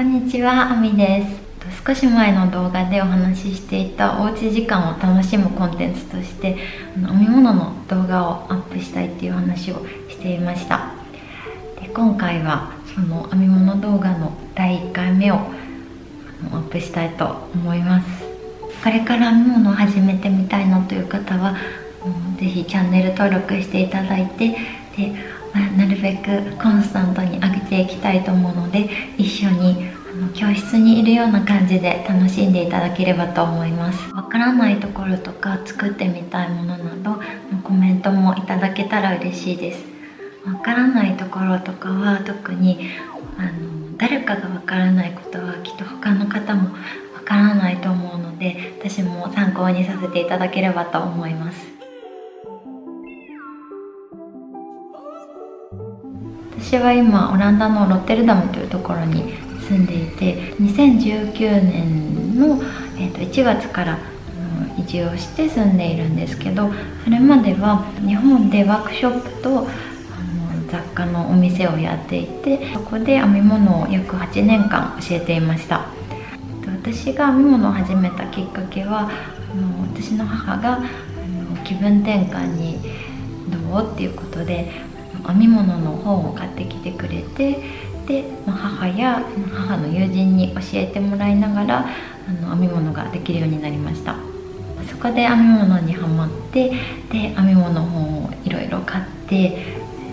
こんにちは、あみです。少し前の動画でお話ししていたおうち時間を楽しむコンテンツとして編み物の動画をアップしたいっていう話をしていました。で今回はその編み物動画の第1回目をアップしたいと思います。これから編み物を始めてみたいなという方は是非チャンネル登録していただいてでなるべくコンスタントに上げていきたいと思うので一緒に教室にいるような感じで楽しんでいただければと思います。わからないところとか作ってみたいものなどのコメントもいただけたら嬉しいです。わからないところとかは特にあの誰かがわからないことはきっと他の方もわからないと思うので私も参考にさせていただければと思います。私は今オランダのロッテルダムというところに住んでいて2019年の、えー、と1月から移住をして住んでいるんですけどそれまでは日本でワークショップと雑貨のお店をやっていてそこで編み物を約8年間教えていました。私が編み物を始めたきっかけはあの私の母があの気分転換にどうっていうことで編み物の本を買ってきてくれてで母や母の友人に教えてもらいながらあの編み物ができるようになりました。そこで編み物にはまってで編み物本をいろいろ買って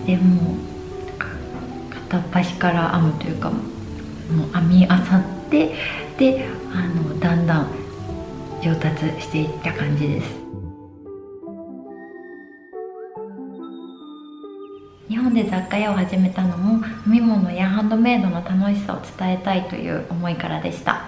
でも片っ端から編むというかもう編みあさってであのだんだん上達していった感じです。本で雑貨屋を始めたのも編み物やハンドメイドの楽しさを伝えたいという思いからでした。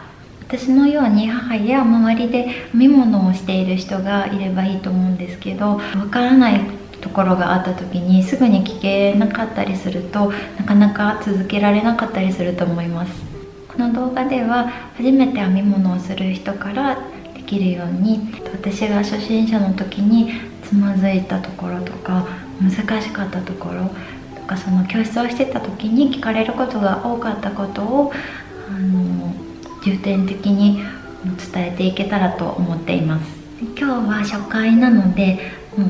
私のように母や周りで編み物をしている人がいればいいと思うんですけどわからないところがあった時にすぐに聞けなかったりするとなかなか続けられなかったりすると思います。この動画では初めて編み物をする人からできるように私が初心者の時につまずいたところとか難しかったところかその教室をしてた時に聞かれることが多かったことをあの重点的に伝えていけたらと思っています。今日は初回なのでもう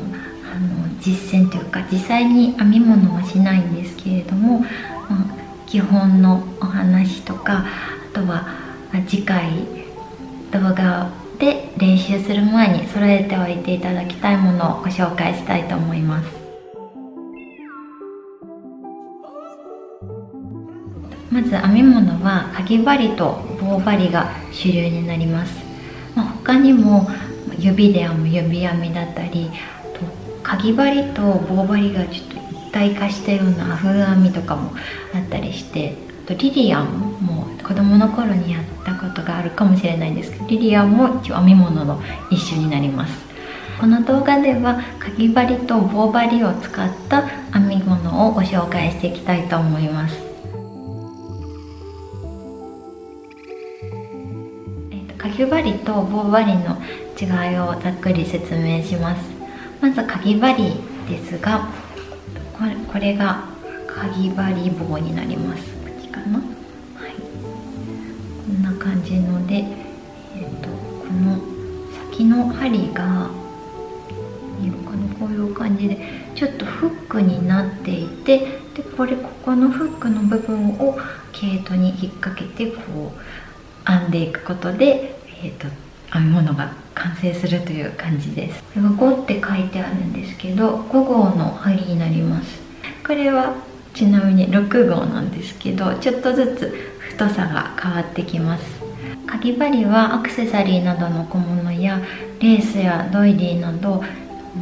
あの実践というか実際に編み物はしないんですけれども、まあ、基本のお話とかあとは次回動画で練習する前に揃えておいていただきたいものをご紹介したいと思います。まず編み物はかぎ針と棒針が主流になります、まあ、他にも指で編む指編みだったりとかぎ針と棒針がちょっと一体化したような風編みとかもあったりしてあとリリアンも子供の頃にやったことがあるかもしれないんですけどリリアンも編み物の一種になります。この動画ではかぎ針と棒針を使った編み物をご紹介していきたいと思います。かぎ針と棒針の違いをざっくり説明します。まずかぎ針ですがこれこれがかぎ針棒になります。こっちかな？はい。こんな感じので、えーと、この先の針がこういう感じでちょっとフックになっていてでこれここのフックの部分を毛糸に引っ掛けてこう編んでいくことで、えーと、編み物が完成するという感じです。これは5って書いてあるんですけど5号の針になります。これはちなみに6号なんですけどちょっとずつ太さが変わってきます。かぎ針はアクセサリーなどの小物やレースやドイリーなど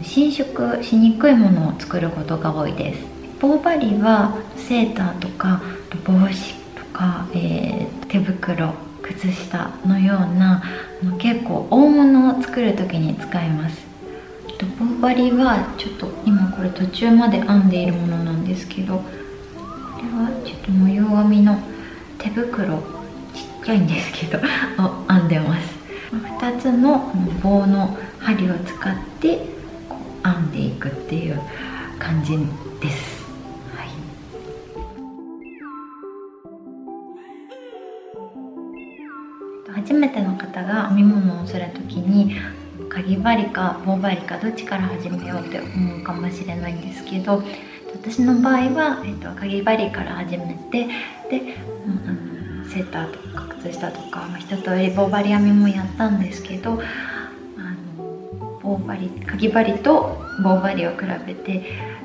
伸縮しにくいものを作ることが多いです。棒針はセーターとか帽子とか、えー、手袋靴下のような結構大物を作る時に使います。棒針はちょっと今これ途中まで編んでいるものなんですけどこれはちょっと模様編みの手袋ちっちゃいんですけど を編んでます。2つの棒の針を使ってこう編んでいくっていう感じです、初めての方が編み物をする時にかぎ針か棒針かどっちから始めようって思うかもしれないんですけど私の場合は、えっと、かぎ針から始めてで、うん、セーターとか靴下とか、まあ、一通り棒針編みもやったんですけどあの棒針かぎ針と棒針を比べて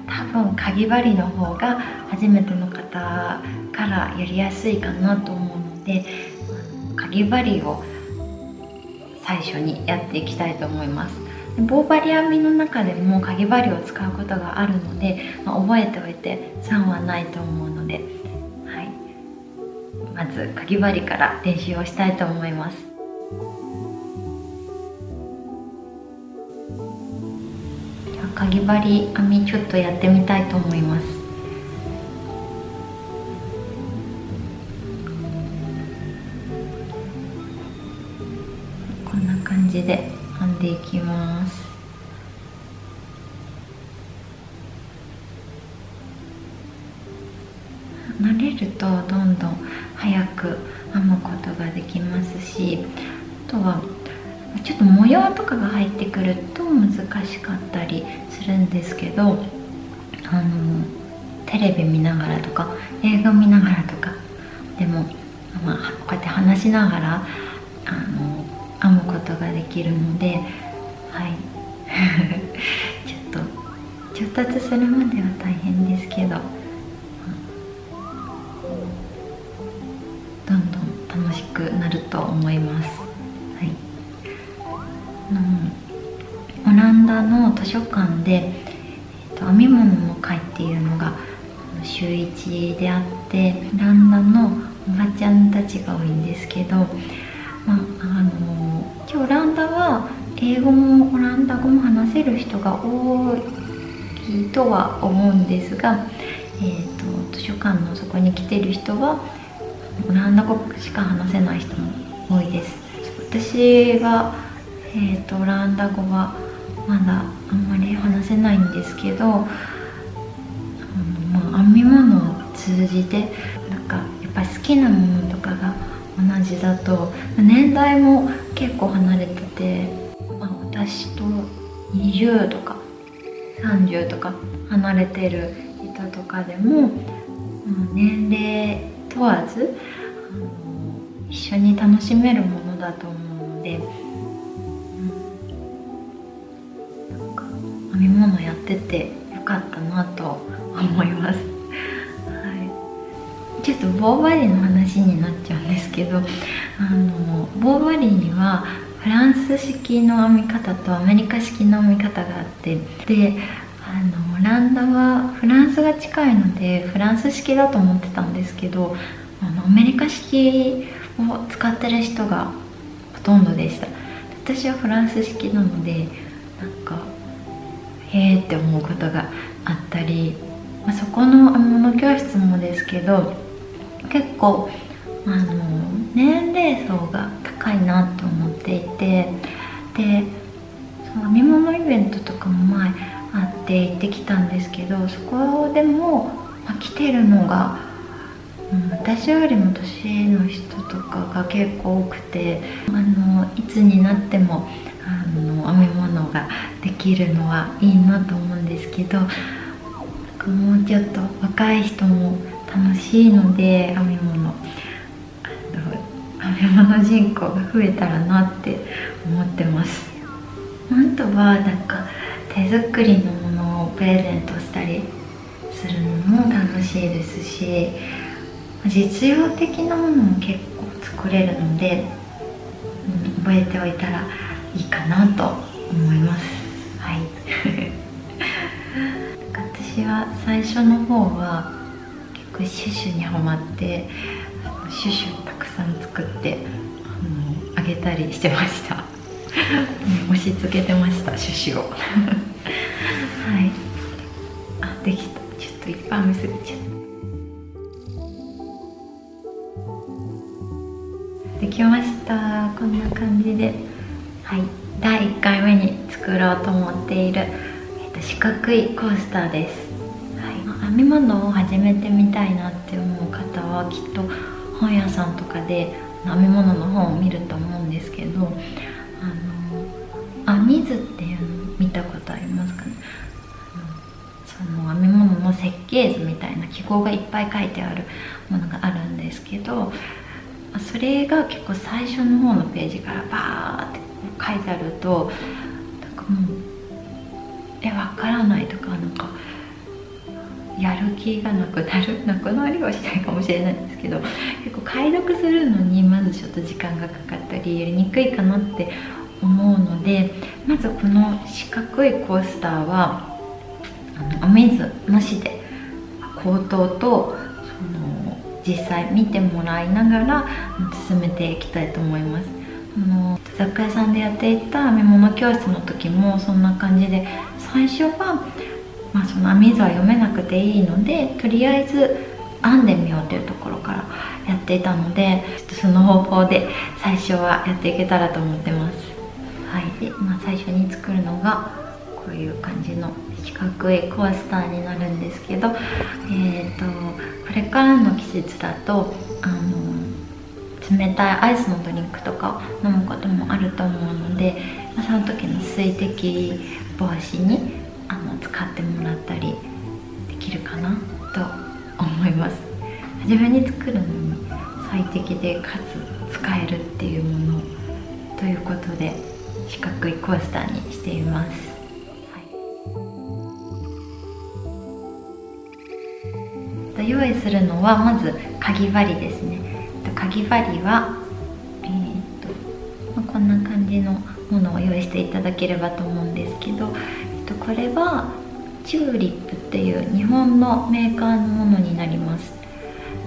多分かぎ針の方が初めての方からやりやすいかなと思うのでかぎ針を最初にやっていきたいと思います。棒針編みの中でもかぎ針を使うことがあるので、まあ、覚えておいて損はないと思うので、はい、まずかぎ針から練習をしたいと思います。かぎ針編みちょっとやってみたいと思います。編んでいきます。慣れるとどんどん早く編むことができますしあとはちょっと模様とかが入ってくると難しかったりするんですけどあのテレビ見ながらとか映画見ながらとかでも、まあ、こうやって話しながらあの編むことができるのではい。ちょっと上達するまでは大変ですけどどんどん楽しくなると思います。はい、オランダの図書館で、えっと、編み物の会っていうのが週1であってオランダのおばちゃんたちが多いんですけど、まあ、あの今日オランダは英語もオランダ語も話せる人が多いとは思うんですが、えーと、図書館のそこに来てる人はオランダ語しか話せない人も多いです。私は、えーと、オランダ語はまだあんまり話せないんですけどあの、まあ、編み物を通じてなんかやっぱ好きなものとかが同じだと年代も結構離れてて私と20とか30とか離れてる人とかでも年齢問わず一緒に楽しめるものだと思うので、うん、なんか編み物やっててよかったなと思います。はい、ちょっと棒針の話になっちゃうんですけどあの棒針にはフランス式の編み方とアメリカ式の編み方があってであのオランダはフランスが近いのでフランス式だと思ってたんですけどあのアメリカ式を使ってる人がほとんどでした。私はフランス式なのでなんかへえって思うことがあったり、まあ、そこの編み物教室もですけど結構あの年齢層が高いなと思っていてでその編み物イベントとかも前あって行ってきたんですけどそこでも、まあ、来てるのが、うん、私よりも年の人とかが結構多くてあのいつになってもあの編み物ができるのはいいなと思うんですけどもうちょっと若い人も楽しいので編み物。編み物人口が増えたらなって思ってます。あとはなんか手作りのものをプレゼントしたりするのも楽しいですし実用的なものも結構作れるので、うん、覚えておいたらいいかなと思います。はい。私は最初の方は結構シュシュにはまってシュシュたくさん作ってあのあげたりしてました。押し付けてましたシュシュを。はい。あできた。ちょっといっぱい見せちゃったできました。こんな感じで。はい。第1回目に作ろうと思っている、えっと、四角いコースターです、編み物を始めてみたいなって思う方はきっと本屋さんとかで編み物の本を見ると思うんですけどあの編み図っていうの見たことありますかね？その編み物の設計図みたいな記号がいっぱい書いてあるものがあるんですけどそれが結構最初の方のページからバーって書いてあるとなんかもうえ分からないとかなんかやる気がなくなるなくなりはしないかもしれないんですけど結構解読するのにまずちょっと時間がかかったりやりにくいかなって思うのでまずこの四角いコースターはあのお水なしで口頭とその実際見てもらいながら進めていきたいと思います。あの雑貨屋さんでやっていた編み物教室の時もそんな感じで最初は、まあ、その編み図は読めなくていいのでとりあえず編んでみようというところからやっていたのでちょっとその方法で最初はやっていけたらと思ってます。はい。で、まあ、最初に作るのがこういう感じの四角いコースターになるんですけど、えーと、これからの季節だとあの冷たいアイスのドリンクとか飲むこともあると思うので、まあ、その時の水滴防止にあの使ってもらったりできるかな？と思います。初めに作るのに最適でかつ使えるっていうものということで四角いコースターにしています。用意するのはまずかぎ針ですね。かぎ針は、えーとまあ、こんな感じのものを用意していただければと思うんですけど、これはチューリップっていう日本のメーカーのものになります。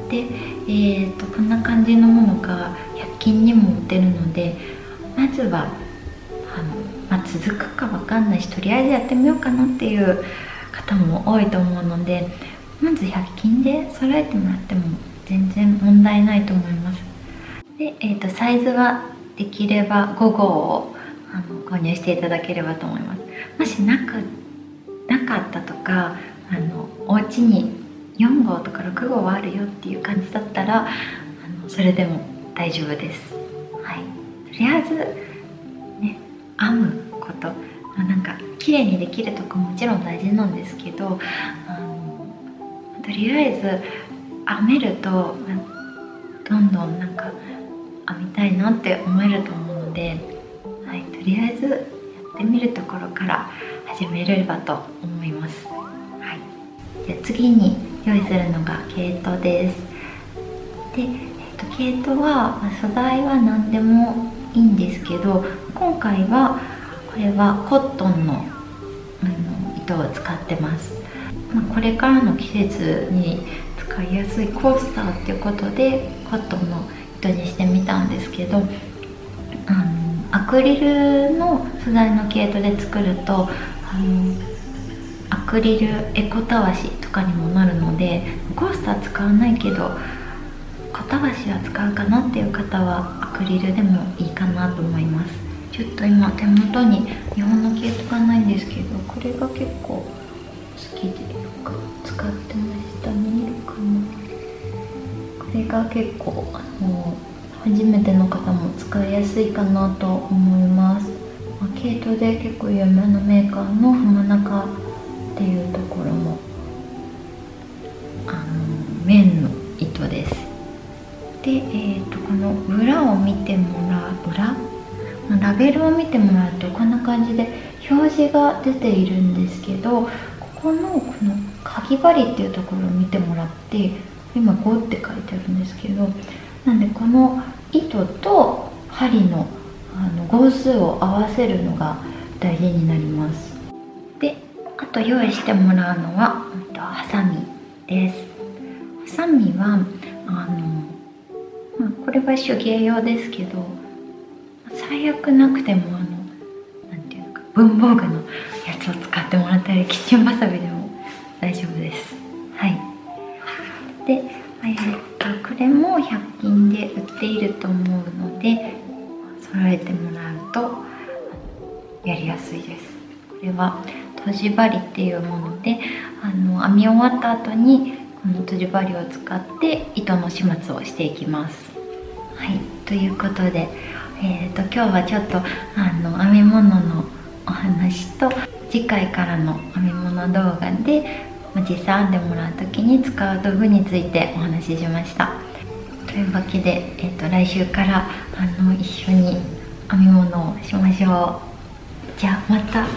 で、えーと、こんな感じのものが100均にも売ってるのでまずはあの、まあ、続くかわかんないしとりあえずやってみようかなっていう方も多いと思うのでまず100均で揃えてもらっても全然問題ないと思います。で、えーと、サイズはできれば5号をあの購入していただければと思います。もしなくなかったとかあのお家に4号とか6号はあるよっていう感じだったらあのそれでも大丈夫です。はい。とりあえずね編むこと。なんか綺麗にできるとかもちろん大事なんですけどあのとりあえず編めるとどんどんなんか編みたいなって思えると思うので、はい、とりあえずってみるところから始めれればと思います、はい、で次に用意するのが毛糸です。で、えーと、毛糸は、ま素材は何でもいいんですけど今回はこれはコットンのあの糸を使ってます。まあ、これからの季節に使いやすいコースターっていうことでコットンの糸にしてみたんですけどあのクリルの素材の毛糸で作るとあのアクリルエコたわしとかにもなるのでコースター使わないけど小たわしは使うかなっていう方はアクリルでもいいかなと思います。ちょっと今手元に日本の毛糸がないんですけどこれが結構好きでよく使ってました。見えるかな？これが結構あの初めての方も使いやすいかなと思います、まあ、毛糸で結構有名なメーカーの浜中っていうところもあの綿の糸です。で、えーと、この裏を見てもらう裏、ラベルを見てもらうとこんな感じで表示が出ているんですけどここのこのかぎ針っていうところを見てもらって今5って書いてあるんですけどなんでこの糸と針のあの号数を合わせるのが大事になります。であと用意してもらうのはハサミです。ハサミはあの、まあ、これは手芸用ですけど最悪なくてもあのなんていうのか文房具のやつを使ってもらったりキッチンバサミでも大丈夫です。はい。で、えー、これも100均で売っていると思うので揃えてもらうとやりやすいです。これは閉じ針っていうものであの編み終わった後にこの閉じ針を使って糸の始末をしていきます。はいということで、えーと、今日はちょっとあの編み物のお話と次回からの編み物動画で実際編んでもらう時に使う道具についてお話ししました。というわけで、えーと、来週からあの一緒に編み物をしましょう。じゃあまた。